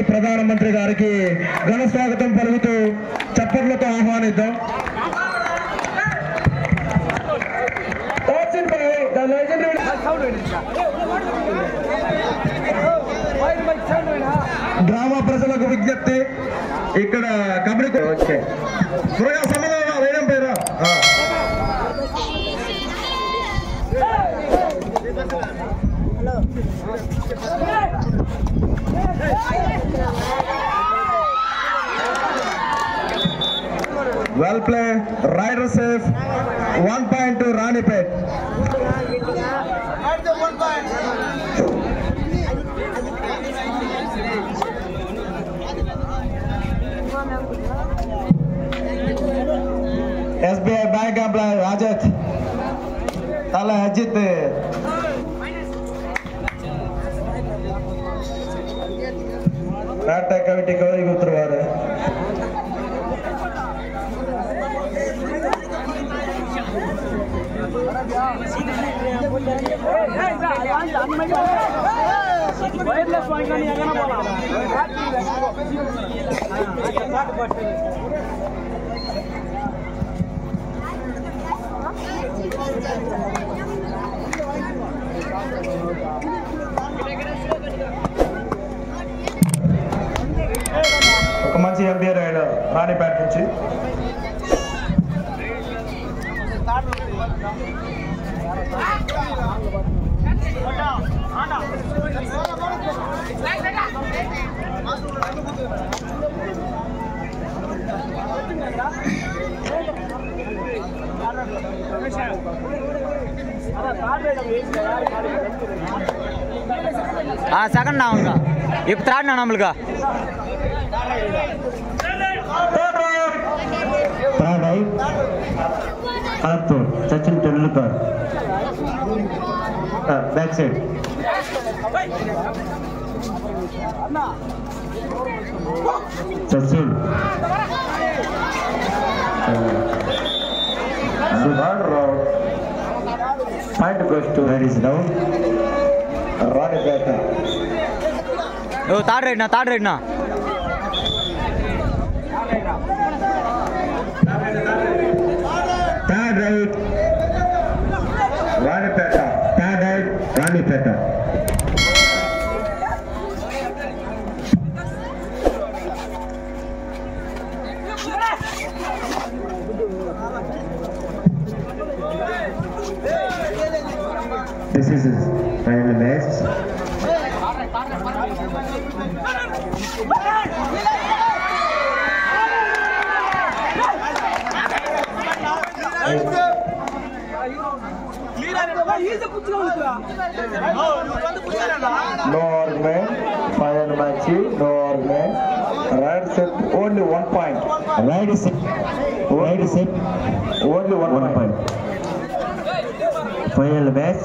మోదీ ప్రధానమంత్రి గారికి ఘన స్వాగతం పలుకుతూ చప్పట్లతో ఆహ్వానిద్దాం గ్రామ ప్రజలకు విజ్ఞప్తి ఇక్కడ కబడ్డీ వచ్చే త్వరగా సమాధానం వేయడం పేరా well play raider safe one point Ranipet SBI bank employee Ajith అలా అజిత్ ನಾಟಕ ಕಮಿಟಿ ಕವರಿಗೆ ಉತ್ತರವಾದ ఒక మంచి ఎంపీఆర్ అయ్యాడు రాణిపేట నుంచి సెకండ్ అవునుగా ఇప్పుడు థర్డ్ నా నమ్ములుగా third I పదత్తూర్ Sachin Tendulkar back side Sachin and goes to there is now Radhika. Oh, third right now, third right now. No argument. Final match. No argument. Right set. Only one point. Right set. Right set. Only one, one point. Final match.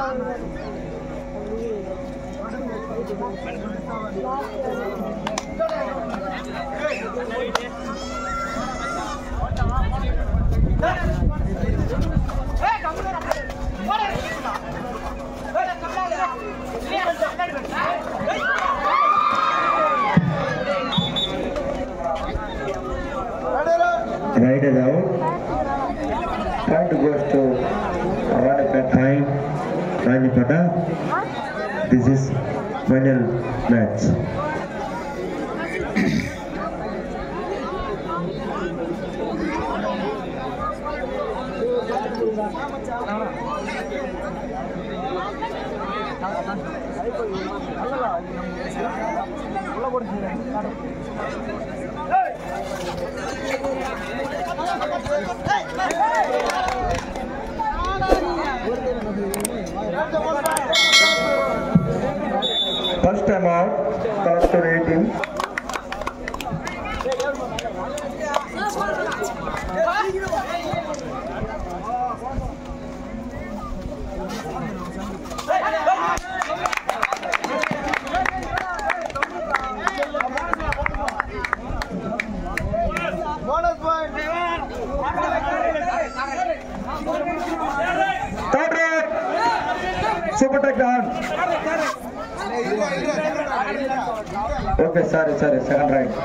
สวัสดีครับ final match. Hey! Hey! Hey! Collector 18. Third right. Super take down. Okay sorry sorry second right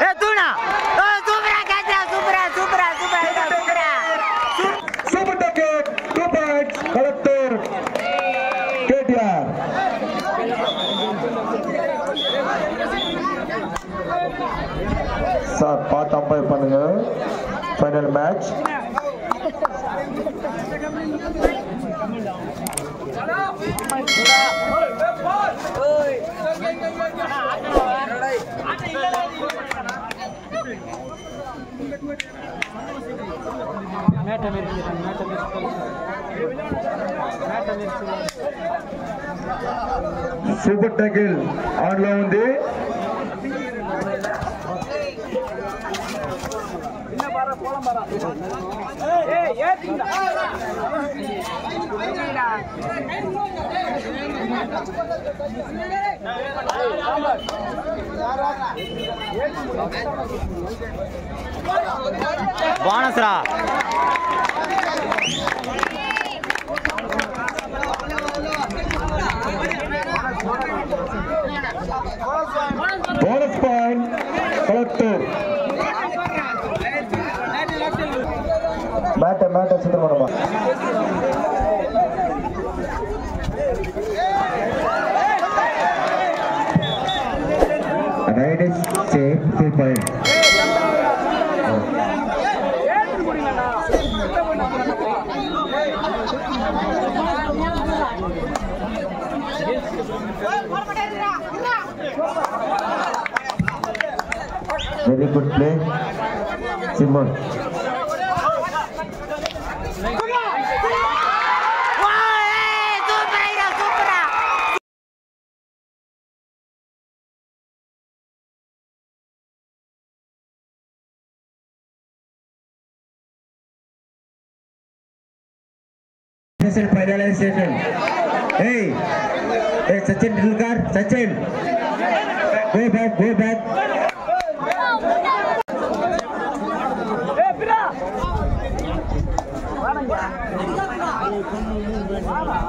ఏ తూనా ఓ సూపరా కాద్రా సూపరా సూపరా సూపరా సూపరా super tackle two points collector KTR sir பார்த்து umpire பண்ணுங்க final match మేట మెరిచి మేట మెరిచి మేట మెరిచి సూపర్ టైకిల్ ఆన్లో ఉంది. வானசரா மாவட்டம் சிதம்பரமா ரைடர்ஸ் சே two point finalization. Hey, hey, Sachin Tendulkar, Sachin, go back, go back. వాళ్ళ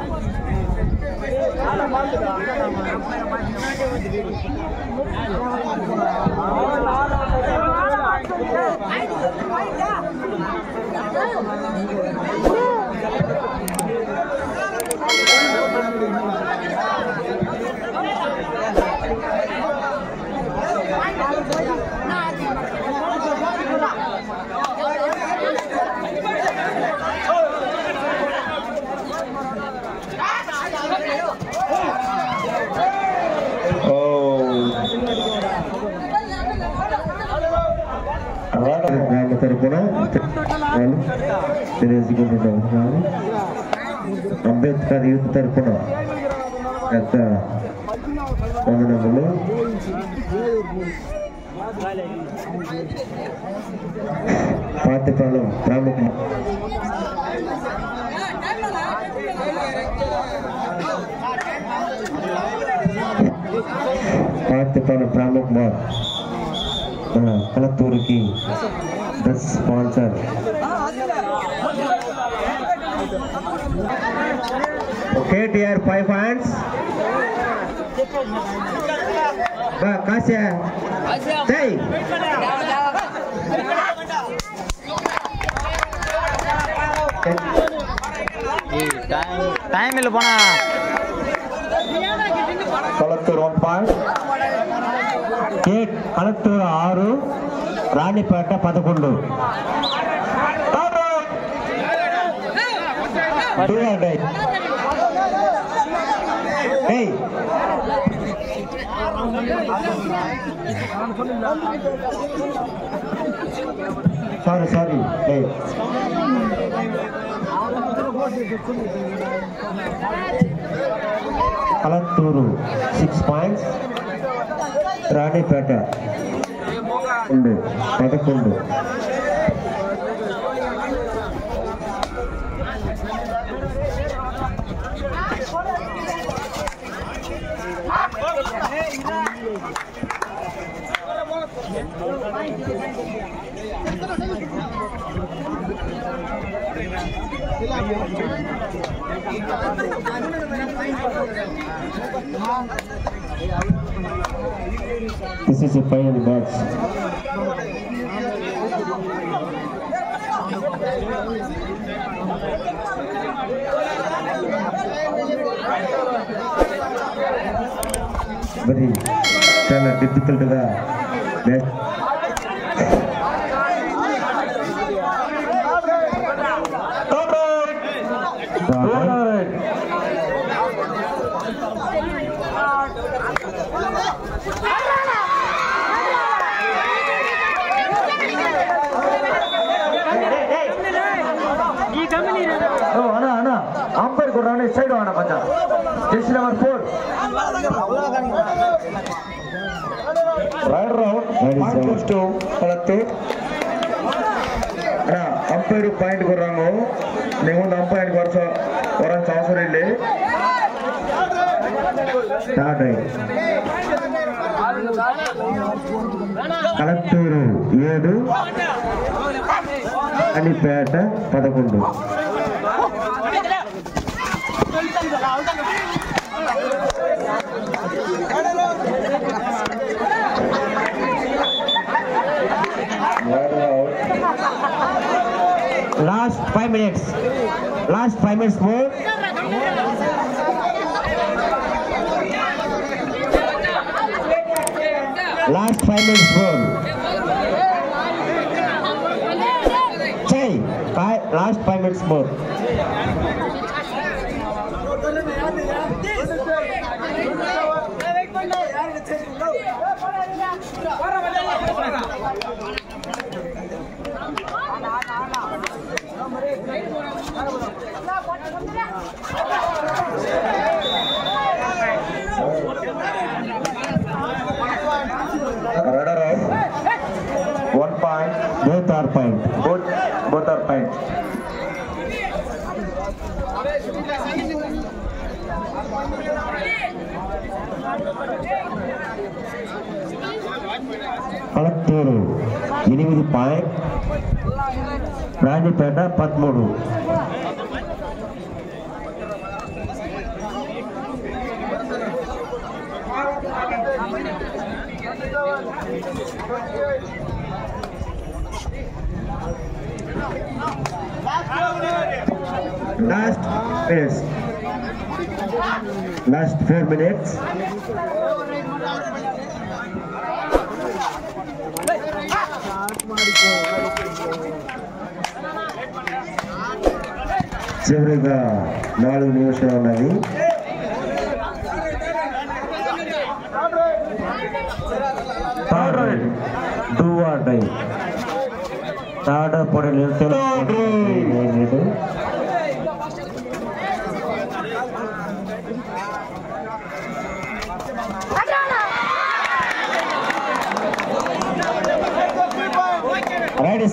వాళ్ళు తెలియజేసుకుంటున్నారు అంబేద్కర్ యూత్ తరపున పెద్ద వందనములు పాతిపాలెం ప్రాముఖ్య పాతిపాలెం ప్రాముఖ్య మన కలత్తూరుకి best sponsor KTR five points కాశా జై டைம் இல்லை போனா కలత్తూరు వన్ పాయింట్ కలత్తూరు ఆరు రాణిపేట పదకొండు Third டூ ஹண்ட்ரட் ஏய் சாரி சாரி ஏய் கலத்தூரு சிக்ஸ் பாயிண்ட்ஸ் ராணிப்பேட்டை உண்டு எனக்கு உண்டு This is a final match. Very very difficult to the jersey number four raider round point two ಹಳತ್ತು ಅಣ್ಣ ಅಂಪೈರ್ ಪಾಯಿಂಟ್ ಕೊಡ್ರಾಂಗು ನಿಮ್ಗೊಂದು ಅಂಪೈರ್ ವರ್ಷ ವರಂತ ಅವಸರ ಇಲ್ಲಿ ಸ್ಟಾರ್ಟ್ ಆಯ್ತು కలెక్టూరు ఏడు అలిపేట పదకొండు Last five minutes. Last five minutes more. Last five minutes more. Chai, five, last five minutes more. Radar out. One point. Both are point. Both both are point. కలెక్టూరు ఎనిమిది point Ranipet పదమూడు Last is last four minutes. చివరిగా నాలుగు నిమిషాలు ఉన్నది. Do or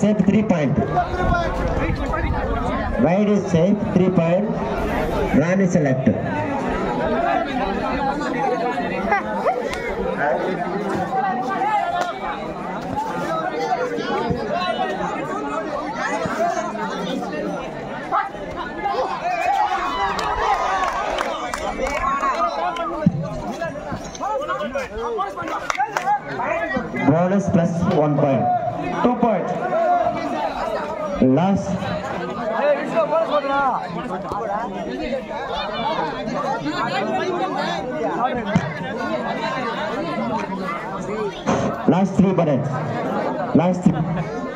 Safe 3 point. Wide is safe 3 point. Run is selected. guys. Last three minutes. Last three.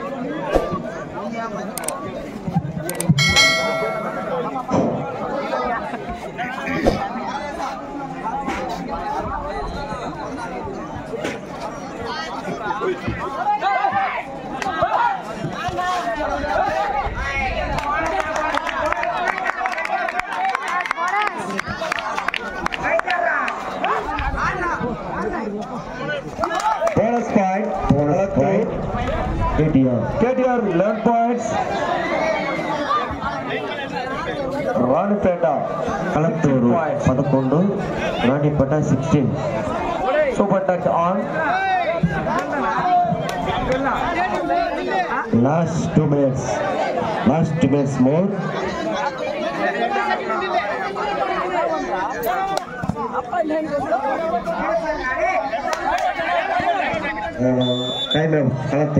Ranipet Kalathur Points. పదకొండు Ranipet sixteen super touch on last two minutes last two minutes more time Kalathur right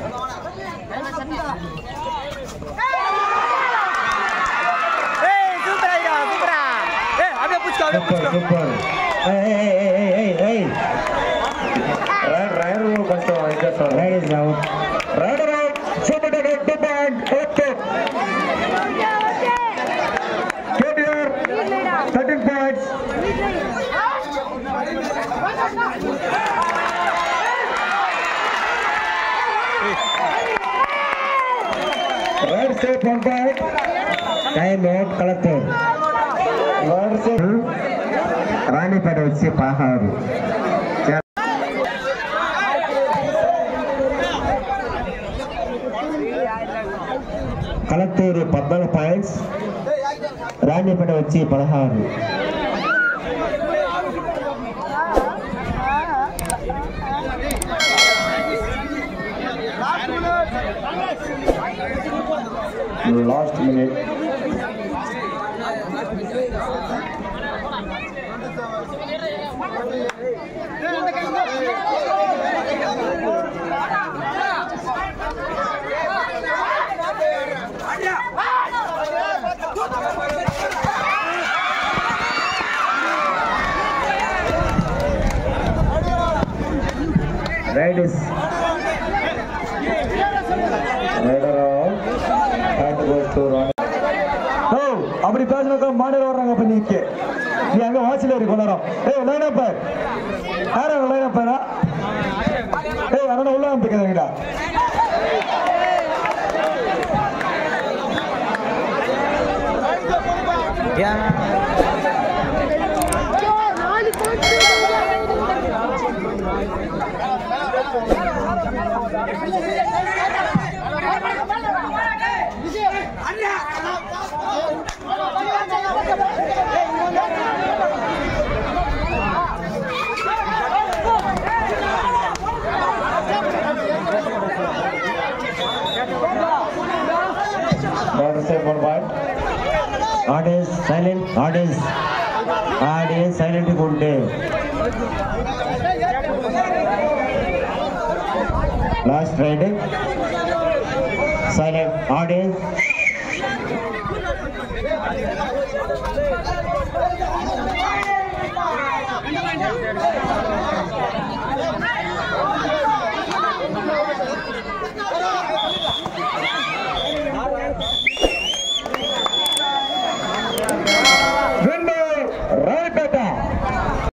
Good boy, good boy. Hey, hey, hey, hey, hey. Right, right, rule, Buster. That's all. Right is out. Right around. Shoot it again. Good bag. Okay. Get here. 13 points. Right step, one point. Time out, collector. Ranipet వచ్చి పదహారు కలత్తూరు పద్నాలుగు points Ranipet వచ్చి పదహారు. Last minute. வர்றாங்க நீ அங்க வாசல இருக்கு கொண்டாரம் ஏய் லைன் அப் யாரா லைன் அப் ஏய் அண்ணா உள்ள அனுப்பிக்கிறீங்கடா? Not safe for point. Audience silent. Audience. Audience silent. Good day. Last Friday. Silent. Audience.